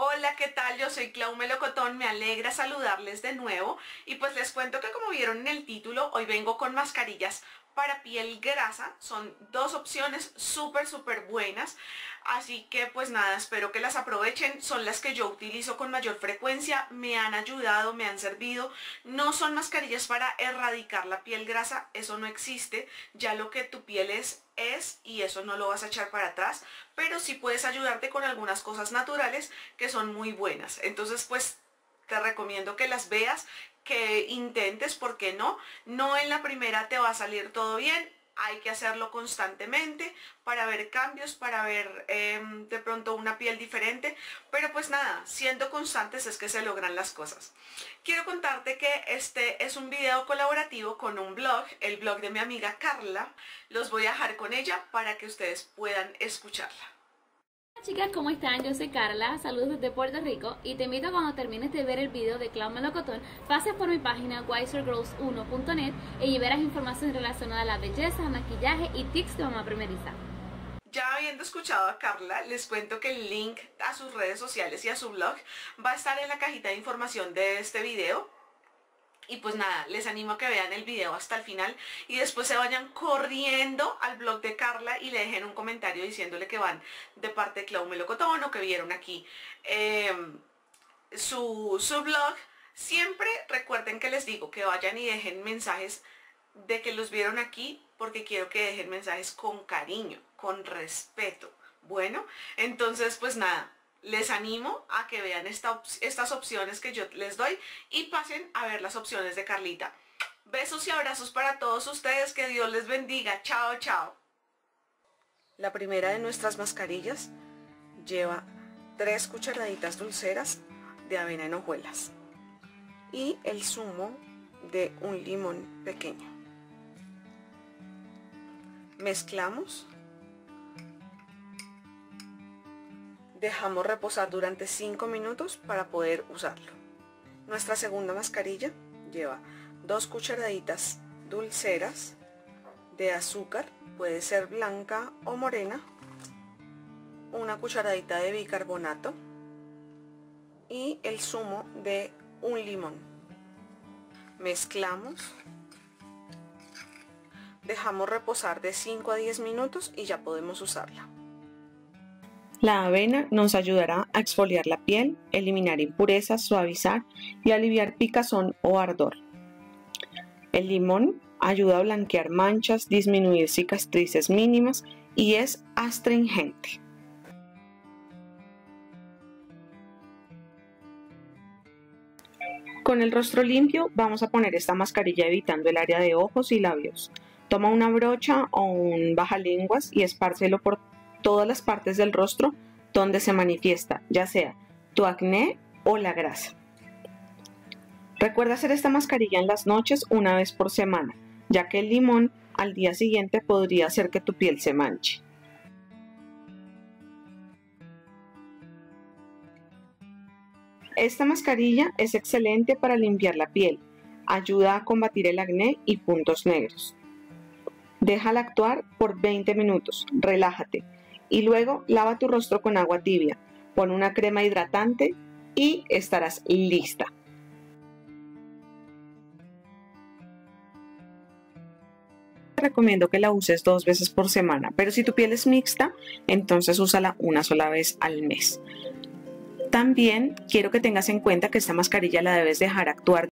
Hola, ¿qué tal? Yo soy Clau Melocotón, me alegra saludarles de nuevo y pues les cuento que como vieron en el título, hoy vengo con mascarillas para piel grasa, son dos opciones súper súper buenas, así que pues nada, espero que las aprovechen, son las que yo utilizo con mayor frecuencia, me han ayudado, me han servido, no son mascarillas para erradicar la piel grasa, eso no existe, ya lo que tu piel es es y eso no lo vas a echar para atrás, pero sí puedes ayudarte con algunas cosas naturales que son muy buenas. Entonces pues te recomiendo que las veas, que intentes, porque no? No en la primera te va a salir todo bien, hay que hacerlo constantemente para ver cambios, para ver em, de pronto una piel diferente, pero pues nada, siendo constantes es que se logran las cosas. Quiero contarte que este es un video colaborativo con un blog, el blog de mi amiga Carla, los voy a dejar con ella para que ustedes puedan escucharla. Chicas, ¿cómo están? Yo soy Carla, saludos desde Puerto Rico y te invito a cuando termines de ver el video de Cloud Melocotón, pases por mi página wisergirls1.net y verás información relacionada a la belleza, maquillaje y tips de mamá primeriza. Ya habiendo escuchado a Carla, les cuento que el link a sus redes sociales y a su blog va a estar en la cajita de información de este video y pues nada, les animo a que vean el video hasta el final y después se vayan corriendo al blog de Carla y le dejen un comentario diciéndole que van de parte de Clau Melocotón o que vieron aquí em, su, su blog. Siempre recuerden que les digo que vayan y dejen mensajes de que los vieron aquí porque quiero que dejen mensajes con cariño, con respeto. Bueno, entonces pues nada, les animo a que vean estas opciones que yo les doy y pasen a ver las opciones de Carlita. Besos y abrazos para todos ustedes, que Dios les bendiga. Chao, chao. La primera de nuestras mascarillas lleva tres cucharaditas dulceras de avena en hojuelas y el zumo de un limón pequeño. Mezclamos Dejamos reposar durante 5 minutos para poder usarlo. Nuestra segunda mascarilla lleva dos cucharaditas dulceras de azúcar, puede ser blanca o morena, una cucharadita de bicarbonato y el zumo de un limón. Mezclamos, dejamos reposar de 5 a 10 minutos y ya podemos usarla. La avena nos ayudará a exfoliar la piel, eliminar impurezas, suavizar y aliviar picazón o ardor. El limón ayuda a blanquear manchas, disminuir cicatrices mínimas y es astringente. Con el rostro limpio vamos a poner esta mascarilla evitando el área de ojos y labios. Toma una brocha o un bajalenguas y espárcelo por todas las partes del rostro donde se manifiesta, ya sea tu acné o la grasa. Recuerda hacer esta mascarilla en las noches una vez por semana, ya que el limón al día siguiente podría hacer que tu piel se manche. Esta mascarilla es excelente para limpiar la piel, ayuda a combatir el acné y puntos negros. Déjala actuar por 20 minutos, relájate y luego lava tu rostro con agua tibia. Pon una crema hidratante y estarás lista. Te recomiendo que la uses dos veces por semana, pero si tu piel es mixta, entonces úsala una sola vez al mes. También quiero que tengas en cuenta que esta mascarilla la debes dejar actuar